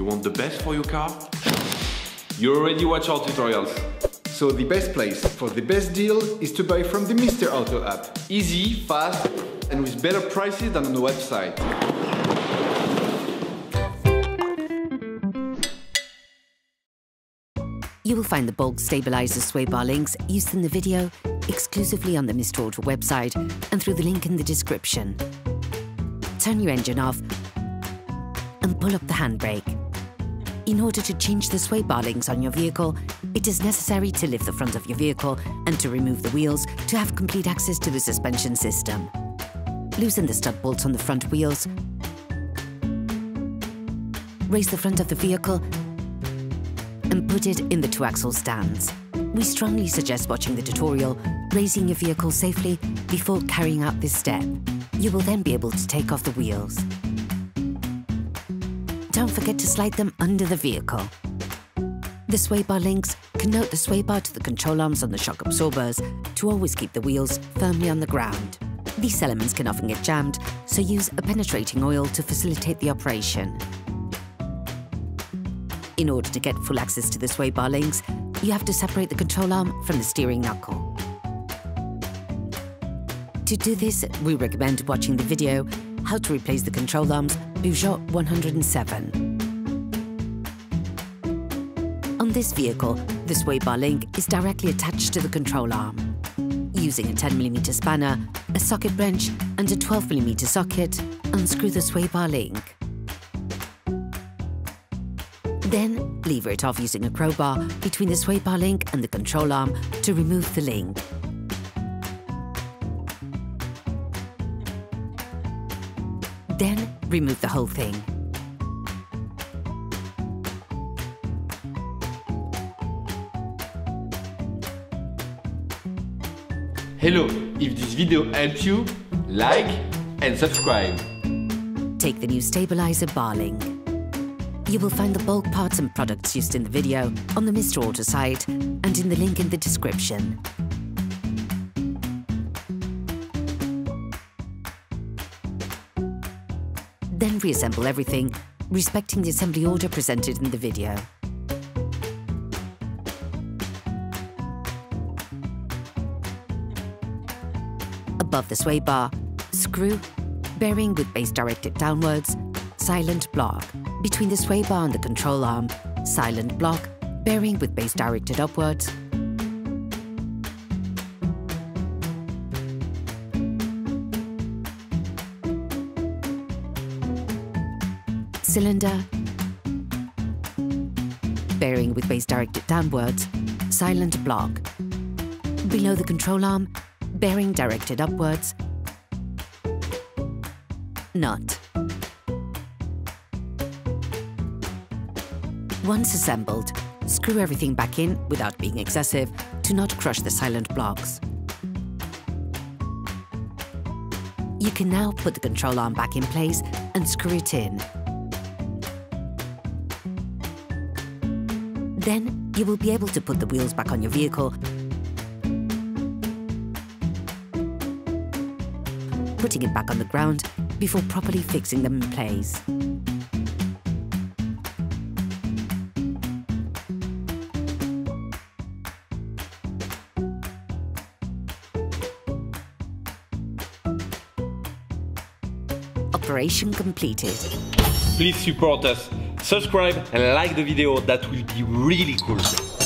You want the best for your car? You already watch our tutorials. So the best place for the best deal is to buy from the Mr. Auto app. Easy, fast, and with better prices than on the website. You will find the bulk stabilizer sway bar links used in the video exclusively on the Mr. Auto website and through the link in the description. Turn your engine off and pull up the handbrake. In order to change the sway bar links on your vehicle, it is necessary to lift the front of your vehicle and to remove the wheels to have complete access to the suspension system. Loosen the stud bolts on the front wheels. Raise the front of the vehicle and put it in the two-axle stands. We strongly suggest watching the tutorial, raising your vehicle safely before carrying out this step. You will then be able to take off the wheels. Don't forget to slide them under the vehicle. The sway bar links connote the sway bar to the control arms on the shock absorbers to always keep the wheels firmly on the ground. These elements can often get jammed, so use a penetrating oil to facilitate the operation. In order to get full access to the sway bar links, you have to separate the control arm from the steering knuckle. To do this, we recommend watching the video How to Replace the Control Arms Peugeot 107. On this vehicle, the sway bar link is directly attached to the control arm. Using a 10mm spanner, a socket wrench and a 12mm socket, unscrew the sway bar link. Then, lever it off using a crowbar between the sway bar link and the control arm to remove the link. Then, remove the whole thing. Hello, if this video helped you, like and subscribe. Take the new stabilizer bar link. You will find the bulk parts and products used in the video on the Mr. Auto site and in the link in the description. Then reassemble everything, respecting the assembly order presented in the video. Above the sway bar, screw, bearing with base directed downwards, silent block. Between the sway bar and the control arm, silent block, bearing with base directed upwards. Cylinder, bearing with base directed downwards, silent block. Below the control arm, bearing directed upwards, nut. Once assembled, screw everything back in without being excessive to not crush the silent blocks. You can now put the control arm back in place and screw it in. Then you will be able to put the wheels back on your vehicle, putting it back on the ground before properly fixing them in place. Operation completed. Please support us, subscribe and like the video, that will be really cool.